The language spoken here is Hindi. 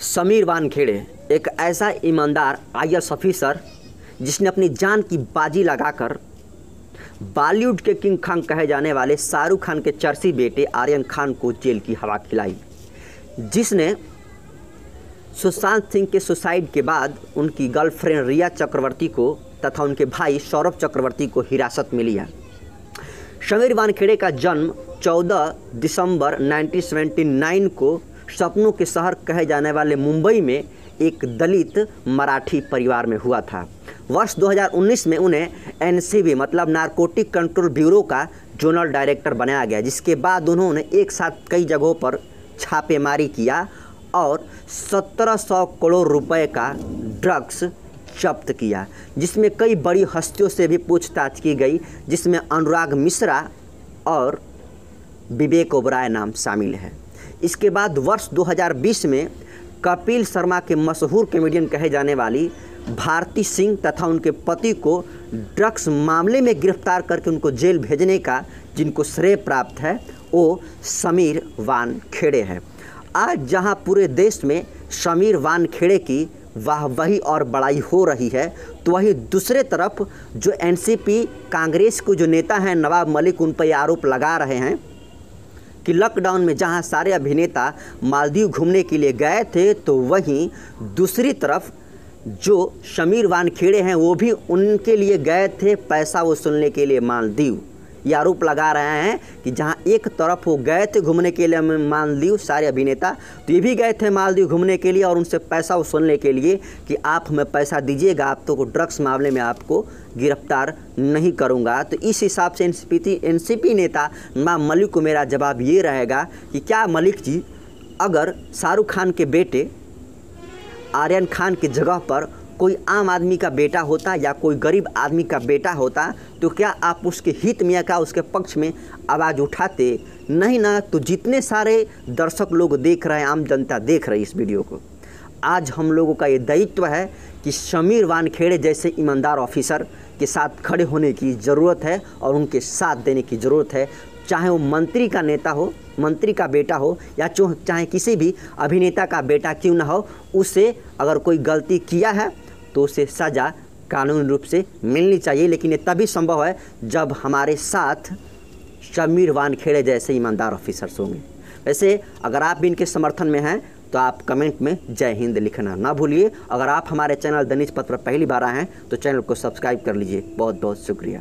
समीर वानखेड़े, एक ऐसा ईमानदार आई ऑफिसर जिसने अपनी जान की बाजी लगाकर बॉलीवुड के किंग खान कहे जाने वाले शाहरुख खान के चर्सी बेटे आर्यन खान को जेल की हवा खिलाई, जिसने सुशांत सिंह के सुसाइड के बाद उनकी गर्लफ्रेंड रिया चक्रवर्ती को तथा उनके भाई सौरभ चक्रवर्ती को हिरासत में लिया। समीर वानखेड़े का जन्म 14 दिसंबर 1979 को सपनों के शहर कहे जाने वाले मुंबई में एक दलित मराठी परिवार में हुआ था। वर्ष 2019 में उन्हें एनसीबी मतलब नारकोटिक कंट्रोल ब्यूरो का जोनल डायरेक्टर बनाया गया, जिसके बाद उन्होंने एक साथ कई जगहों पर छापेमारी किया और 1700 करोड़ रुपए का ड्रग्स जब्त किया, जिसमें कई बड़ी हस्तियों से भी पूछताछ की गई, जिसमें अनुराग मिश्रा और विवेक ओबराय नाम शामिल है। इसके बाद वर्ष 2020 में कपिल शर्मा के मशहूर कॉमेडियन कहे जाने वाली भारती सिंह तथा उनके पति को ड्रग्स मामले में गिरफ़्तार करके उनको जेल भेजने का, जिनको श्रेय प्राप्त है, वो समीर वान खेड़े है। आज जहाँ पूरे देश में समीर वान खेड़े की वाह वही और बड़ाई हो रही है तो वही दूसरे तरफ़ जो एनसीपी कांग्रेस को जो नेता हैं, नवाब मलिक, उन पर आरोप लगा रहे हैं कि लॉकडाउन में जहाँ सारे अभिनेता मालदीव घूमने के लिए गए थे तो वहीं दूसरी तरफ़ जो शमीर वानखेड़े हैं, वो भी उनके लिए गए थे पैसा वसूलने के लिए मालदीव। ये आरोप लगा रहे हैं कि जहाँ एक तरफ़ वो गए थे घूमने के लिए मालदीव सारे अभिनेता तो ये भी गए थे मालदीव घूमने के लिए और उनसे पैसा वसूलने के लिए कि आप हमें पैसा दीजिएगा, आप तो ड्रग्स मामले में आपको गिरफ़्तार नहीं करूँगा। तो इस हिसाब से एनसीपी एनसीपी नेता माम मलिक को मेरा जवाब ये रहेगा कि क्या मलिक जी, अगर शाहरुख खान के बेटे, आर्यन खान की जगह पर कोई आम आदमी का बेटा होता या कोई गरीब आदमी का बेटा होता तो क्या आप उसके हित में या क्या उसके पक्ष में आवाज़ उठाते? नहीं ना तो जितने सारे दर्शक लोग देख रहे हैं, आम जनता देख रही है इस वीडियो को। आज हम लोगों का ये दायित्व है कि समीर वानखेड़े जैसे ईमानदार ऑफिसर के साथ खड़े होने की ज़रूरत है और उनके साथ देने की ज़रूरत है। चाहे वो मंत्री का नेता हो, मंत्री का बेटा हो, या चाहे किसी भी अभिनेता का बेटा क्यों ना हो, उसे अगर कोई गलती किया है तो उसे सज़ा कानून रूप से मिलनी चाहिए, लेकिन ये तभी संभव है जब हमारे साथ शमीर वान खेड़े जैसे ईमानदार ऑफिसर्स होंगे। वैसे, अगर आप भी इनके समर्थन में हैं तो आप कमेंट में जय हिंद लिखना ना भूलिए। अगर आप हमारे चैनल दनिज पत्र पर पहली बार आए हैं तो चैनल को सब्सक्राइब कर लीजिए। बहुत बहुत शुक्रिया।